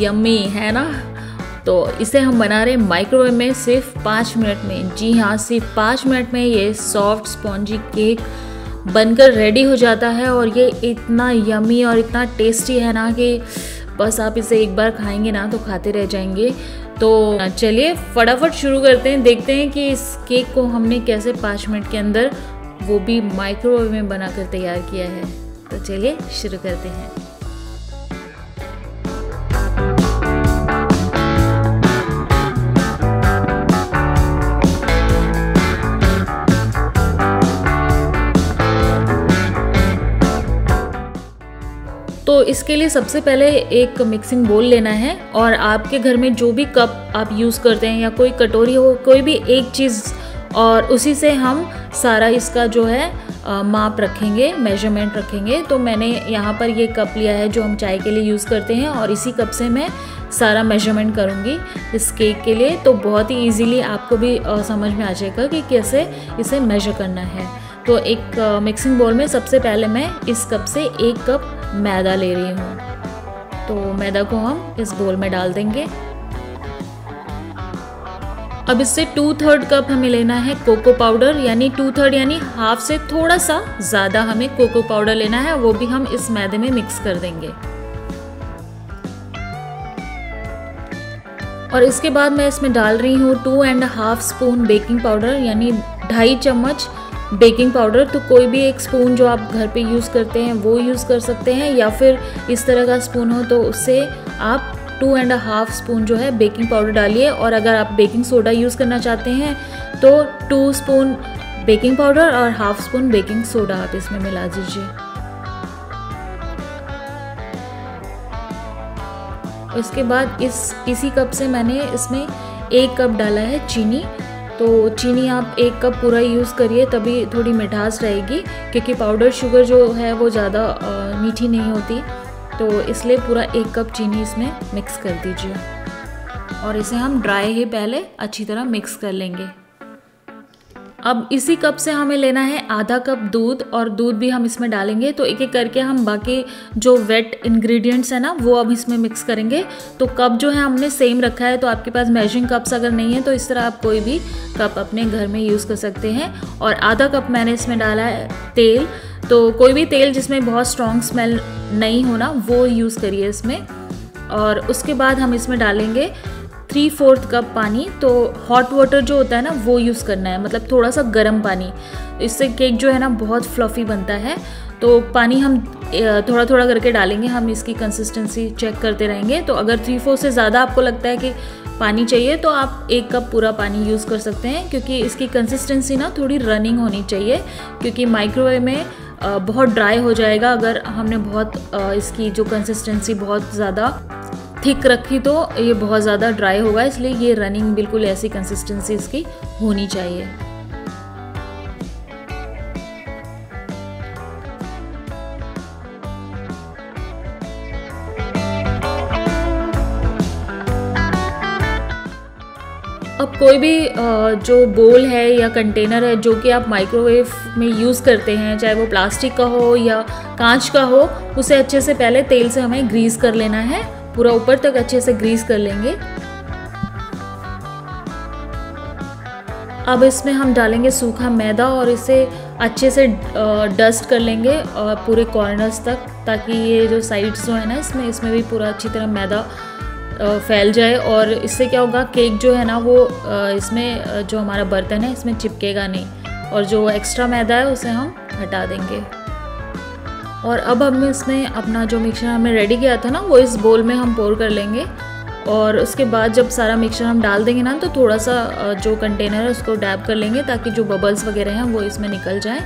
Yummy, है ना? तो इसे हम बना रहे हैं माइक्रोवेव में सिर्फ़ पाँच मिनट में। जी हाँ सिर्फ़ पाँच मिनट में ये सॉफ्ट स्पॉन्जी केक बनकर रेडी हो जाता है और ये इतना यमी और इतना टेस्टी है ना कि बस आप इसे एक बार खाएँगे ना तो खाते रह जाएँगे। तो चलिए फटाफट शुरू करते हैं, देखते हैं कि इस केक को हमने कैसे पाँच मिनट के अंदर वो भी माइक्रोवेव में बनाकर तैयार किया है। तो चलिए शुरू करते हैं। तो इसके लिए सबसे पहले एक मिक्सिंग बोल लेना है और आपके घर में जो भी कप आप यूज़ करते हैं या कोई कटोरी हो, कोई भी एक चीज़, और उसी से हम सारा इसका जो है माप रखेंगे मेज़रमेंट रखेंगे। तो मैंने यहाँ पर ये कप लिया है जो हम चाय के लिए यूज़ करते हैं और इसी कप से मैं सारा मेज़रमेंट करूँगी इस केक के लिए। तो बहुत ही इजीली आपको भी समझ में आ जाएगा कि कैसे इसे मेजर करना है। तो एक मिक्सिंग बोल में सबसे पहले मैं इस कप से एक कप मैदा ले रही हूँ। तो मैदा को हम इस बोल में डाल देंगे। अब इससे टू थर्ड कप हमें लेना है कोको पाउडर यानी टू थर्ड यानी हाफ़ से थोड़ा सा ज़्यादा हमें कोको पाउडर लेना है, वो भी हम इस मैदे में मिक्स कर देंगे। और इसके बाद मैं इसमें डाल रही हूँ two and half spoon baking powder यानी ढाई चम्मच बेकिंग पाउडर तो कोई भी एक स्पून जो आप घर पे यूज़ करते हैं, वो यूज़ कर सकते हैं, या फिर इस तरह का स्पून हो तो उससे आप टू एंड हाफ़ स्पून जो है बेकिंग पाउडर डालिए, और अगर आप बेकिंग सोडा यूज़ करना चाहते हैं तो टू स्पून बेकिंग पाउडर और हाफ़ स्पून बेकिंग सोडा आप इसमें मिला दीजिए। इसके बाद इस, इसी कप से मैंने इसमें एक कप डाला है चीनी। तो चीनी आप एक कप पूरा यूज़ करिए, तभी थोड़ी मिठास रहेगी, क्योंकि पाउडर शुगर जो है वो ज़्यादा मीठी नहीं होती। तो इसलिए पूरा एक कप चीनी इसमें मिक्स कर दीजिए। और इसे हम ड्राई ही पहले अच्छी तरह मिक्स कर लेंगे। अब इसी कप से हमें लेना है आधा कप दूध और दूध भी हम इसमें डालेंगे। तो एक एक करके हम बाकी जो वेट इंग्रेडिएंट्स है ना, वो अब इसमें मिक्स करेंगे। तो कप जो है हमने सेम रखा है तो आपके पास मेजरिंग कप्स अगर नहीं है तो इस तरह आप कोई भी कप अपने घर में यूज़ कर सकते हैं। और आधा कप मैंने इसमें डाला है तेल। तो कोई भी तेल जिसमें बहुत स्ट्रॉन्ग स्मेल नहीं होना वो यूज़ करिए इसमें। और उसके बाद हम इसमें डालेंगे थ्री फोर्थ कप पानी तो हॉट वाटर जो होता है ना, वो यूज़ करना है। मतलब थोड़ा सा गर्म पानी। इससे केक जो है ना, बहुत फ्लफ़ी बनता है। तो पानी हम थोड़ा थोड़ा करके डालेंगे। हम इसकी कंसिस्टेंसी चेक करते रहेंगे। तो अगर थ्री फोर से ज़्यादा आपको लगता है कि पानी चाहिए तो आप एक कप पूरा पानी यूज़ कर सकते हैं। क्योंकि इसकी कंसिस्टेंसी ना थोड़ी रनिंग होनी चाहिए। क्योंकि माइक्रोवेव में बहुत ड्राई हो जाएगा। अगर हमने बहुत इसकी जो कंसिस्टेंसी बहुत ज़्यादा थिक रखी तो ये बहुत ज़्यादा ड्राई होगा, इसलिए ये रनिंग बिल्कुल ऐसी कंसिस्टेंसी इसकी होनी चाहिए। अब कोई भी जो बोल है या कंटेनर है, जो कि आप माइक्रोवेव में यूज़ करते हैं, चाहे वो प्लास्टिक का हो या कांच का हो, उसे अच्छे से पहले तेल से हमें ग्रीस कर लेना है। पूरा ऊपर तक अच्छे से ग्रीस कर लेंगे। अब इसमें हम डालेंगे सूखा मैदा और इसे अच्छे से डस्ट कर लेंगे पूरे कॉर्नर्स तक, ताकि ये जो साइड्स जो है ना, इसमें इसमें भी पूरा अच्छी तरह मैदा फैल जाए। और इससे क्या होगा केक जो है ना, वो इसमें जो हमारा बर्तन है, इसमें चिपकेगा नहीं। और जो एक्स्ट्रा मैदा है, उसे हम हटा देंगे। और अब हम इसमें अपना जो मिक्सचर हमें रेडी किया था ना, वो इस बोल में हम पोर कर लेंगे। और उसके बाद जब सारा मिक्सचर हम डाल देंगे ना तो थोड़ा सा जो कंटेनर है उसको डैप कर लेंगे ताकि जो बबल्स वगैरह हैं वो इसमें निकल जाए।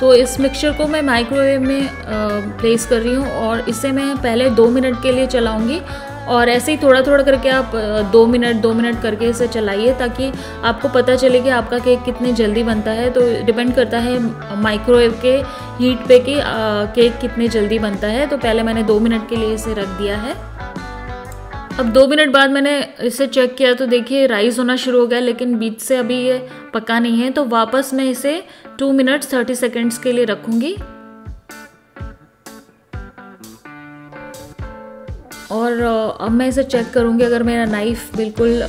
तो इस मिक्सचर को मैं माइक्रोवेव में प्लेस कर रही हूँ और इसे मैं पहले दो मिनट के लिए चलाऊँगी। और ऐसे ही थोड़ा थोड़ा करके आप दो मिनट दो मिनट करके इसे चलाइए ताकि आपको पता चले कि आपका केक कितनी जल्दी बनता है। तो डिपेंड करता है माइक्रोवेव के हीट पे कि केक कितने जल्दी बनता है। तो पहले मैंने दो मिनट के लिए इसे रख दिया है। अब दो मिनट बाद मैंने इसे चेक किया तो देखिए राइस होना शुरू हो गया लेकिन बीच से अभी ये पका नहीं है। तो वापस मैं इसे टू मिनट्स थर्टी सेकेंड्स के लिए रखूँगी। और अब मैं इसे चेक करूँगी, अगर मेरा नाइफ़ बिल्कुल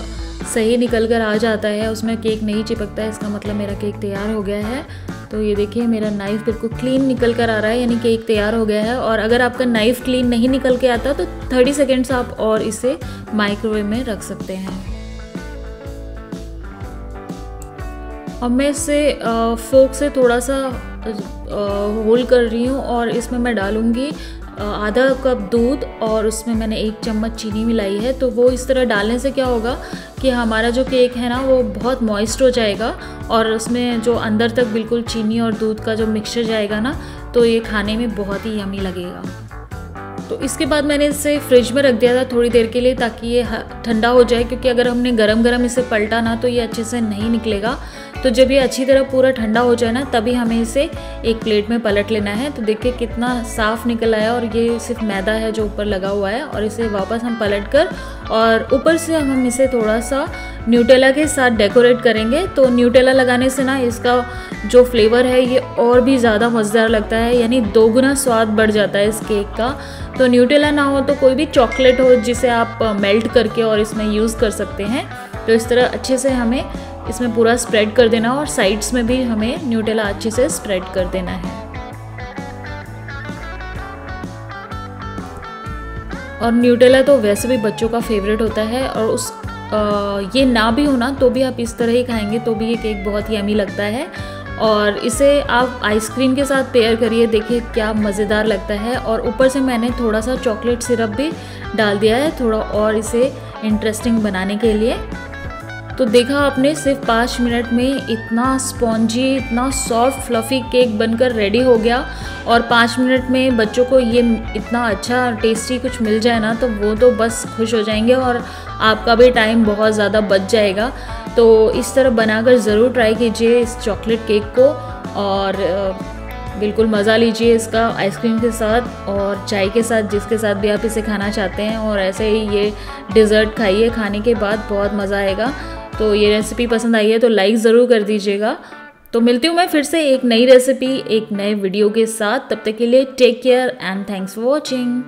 सही निकल कर आ जाता है, उसमें केक नहीं चिपकता है, इसका मतलब मेरा केक तैयार हो गया है। तो ये देखिए, मेरा नाइफ़ बिल्कुल क्लीन निकल कर आ रहा है, यानी केक तैयार हो गया है। और अगर आपका नाइफ़ क्लीन नहीं निकल के आता तो 30 सेकेंड्स आप और इसे माइक्रोवेव में रख सकते हैं। अब मैं इसे फोक से थोड़ा सा होल कर रही हूँ, और इसमें मैं डालूँगी आधा कप दूध और उसमें मैंने एक चम्मच चीनी मिलाई है तो वो इस तरह डालने से क्या होगा कि हमारा जो केक है ना, वो बहुत मॉइस्ट हो जाएगा और उसमें जो अंदर तक बिल्कुल चीनी और दूध का जो मिक्सचर जाएगा ना तो ये खाने में बहुत ही यमी लगेगा। तो इसके बाद मैंने इसे फ्रिज में रख दिया था थोड़ी देर के लिए ताकि ये ठंडा हो जाए, क्योंकि अगर हमने गरम गरम इसे पलटा ना तो ये अच्छे से नहीं निकलेगा। तो जब ये अच्छी तरह पूरा ठंडा हो जाए ना, तभी हमें इसे एक प्लेट में पलट लेना है। तो देखिए कितना साफ़ निकल आया और ये सिर्फ़ मैदा है जो ऊपर लगा हुआ है और इसे वापस हम पलट कर और ऊपर से हम इसे थोड़ा सा न्यूटेला के साथ डेकोरेट करेंगे तो न्यूटेला लगाने से ना इसका जो फ्लेवर है, ये और भी ज़्यादा मज़ेदार लगता है, यानी दोगुना स्वाद बढ़ जाता है इस केक का। तो न्यूटेला ना हो तो कोई भी चॉकलेट हो, जिसे आप मेल्ट करके और इसमें यूज़ कर सकते हैं तो इस तरह अच्छे से हमें इसमें पूरा स्प्रेड कर देना और साइड्स में भी हमें न्यूटेला अच्छे से स्प्रेड कर देना है। और न्यूटेला तो वैसे भी बच्चों का फेवरेट होता है, और उस ये ना भी हो ना तो भी आप इस तरह ही खाएँगे तो भी ये केक बहुत ही अमी लगता है। और इसे आप आइसक्रीम के साथ पेयर करिए, देखिए क्या मज़ेदार लगता है। और ऊपर से मैंने थोड़ा सा चॉकलेट सिरप भी डाल दिया है, थोड़ा और इसे इंटरेस्टिंग बनाने के लिए। तो देखा आपने, सिर्फ़ पाँच मिनट में इतना स्पॉन्जी, इतना सॉफ्ट फ्लफ़ी केक बनकर रेडी हो गया और पाँच मिनट में बच्चों को ये इतना अच्छा टेस्टी कुछ मिल जाए ना तो वो तो बस खुश हो जाएँगे और आपका भी टाइम बहुत ज़्यादा बच जाएगा। तो इस तरह बनाकर ज़रूर ट्राई कीजिए इस चॉकलेट केक को और बिल्कुल मज़ा लीजिए इसका आइसक्रीम के साथ और चाय के साथ, जिसके साथ भी आप इसे खाना चाहते हैं और ऐसे ही ये डिज़र्ट खाइए, खाने के बाद बहुत मज़ा आएगा। तो ये रेसिपी पसंद आई है तो लाइक ज़रूर कर दीजिएगा। तो मिलती हूँ मैं फिर से एक नई रेसिपी एक नए वीडियो के साथ। तब तक के लिए take care and thanks for watching